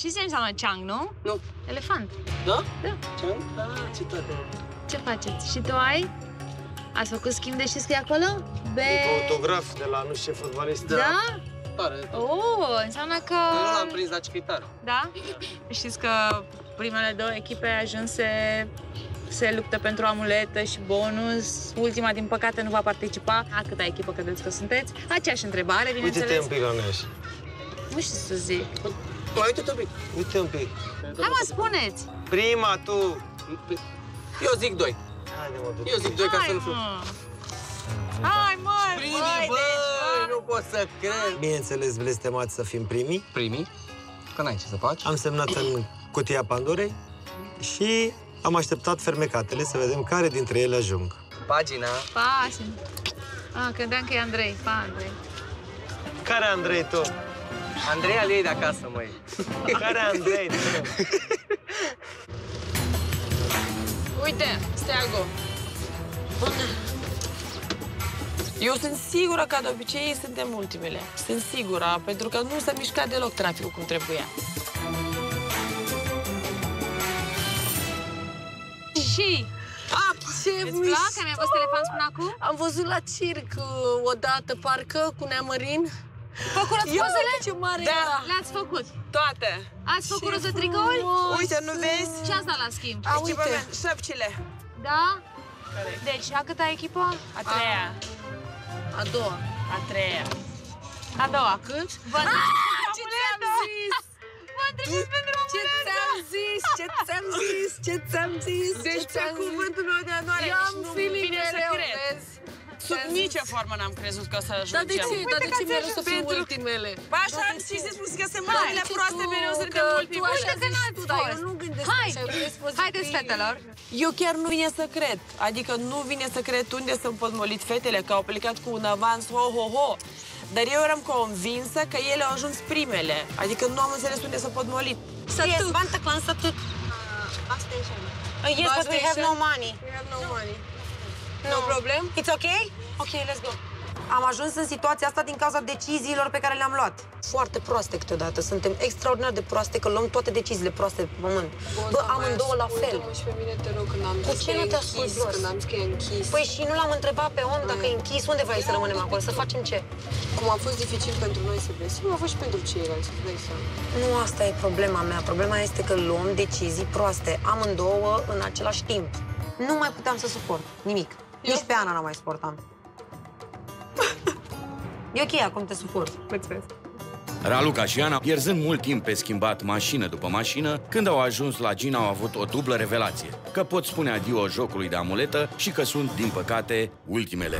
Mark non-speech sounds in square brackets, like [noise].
Știți ce înseamnă Chang, nu? Nu. Elefant. Da? Da. Ce? Ah, ce tare. Ce faceți? Și tu ai? Ați făcut schimb de ce scrie acolo? B... E autograf de la nu știu ce fotbalist. Da? Pare. Oh, înseamnă că... Nu l-am prins, dar ce tare. Da? Știți că primele două echipe ajunse se luptă pentru amuletă și bonus. Ultima, din păcate, nu va participa. A câta echipă credeți că sunteți? Aceeași întrebare, Uite-te bineînțeles. un pic la noi așa. Nu știu să zic. Mai uite-te un pic. Uite un pic. Hai mă, spuneți! Prima tu. Eu zic doi. Haide mă, du Eu zic doi ca Hai, să nu fiu. mă! Hai, mă! Primii, băi, bă, deci, nu pot să cred. Bineînțeles, blestemați să fim primii. Primii? Că n-ai ce să faci. Am semnat în cutia Pandorei și am așteptat fermecatele să vedem care dintre ele ajung. Pagina. Pa, Sim. Ah, credeam că e Andrei. Pa, Andrei. Care Andrei tu? Andrei al ei de acasă, măi. Care Andrei tu? Uite, Steago. Eu sunt sigură că de obicei suntem ultimele. Sunt sigură, pentru că nu s-a mișcat deloc traficul cum trebuia. Și A, ce îți plac? Ai mai văzut elefant până acum? Am văzut la circ uh, odată, parcă, cu Neamărin. Făcut Ia pozele? ce mare Da. era! Le-ați făcut. Toate. Ați făcut rost de tricouri? Uite, nu vezi? Ce ați dat la schimb? A, Echipament, uite! șăpcile. Da? Deci, a câta echipă? A treia. A doua. A treia. A doua. Cât? Vă Ce ți-am zis? V-am trimis pentru Ce ți-am zis? Ce ți-am zis? Ce ți-am zis? Deci, Ce pe ți-am zis? cuvântul meu de onoare, Eu am Sub Ți-am nicio formă n-am crezut că o să ajungem. Dar de ce? Dar de ce mereu să fim Pentru- ultimele? Ba, așa am și zis că sunt Hai, oamenile ce proaste, tu, mereu că suntem tu ultimele. așa Uite că zici n-ați tu, dar eu fost. nu gândesc Hai, așa, eu gândesc pozitiv. haideți, fetelor. Eu chiar nu vine să cred. Adică nu vine să cred unde sunt podmolit fetele, că au plecat cu un avans ho-ho-ho. Dar eu eram convinsă că ele au ajuns primele. Adică nu am înțeles unde s-a podmolit. Yes, Bantaklan Satut. Uh, yes, but we have no money. We have no money. No problem? It's okay? Okay, let's go. Am ajuns în situația asta din cauza deciziilor pe care le-am luat. Foarte proaste câteodată. Suntem extraordinar de proaste că luăm toate deciziile proaste pe pământ. Bă, amândouă la fel. Ascultă-mă și pe mine, te rog, când am Cu zis ce că nu e te ascult închis, jos? când am zis că e închis. Păi și nu l-am întrebat pe om dacă e închis, unde vrei să rămânem acolo, să facem ce? Cum a fost dificil pentru noi să găsim, a fost și pentru ceilalți, îți dai seama. Nu asta e problema mea. Problema este că luăm decizii proaste, amândouă în același timp. Nu mai puteam să suport nimic. Nici pe Ana nu mai suportam. [laughs] E ok, acum te suport. Raluca și Ana, pierzând mult timp pe schimbat mașină după mașină, când au ajuns la Gina au avut o dublă revelație. Că pot spune adio jocului de amuletă și că sunt, din păcate, ultimele.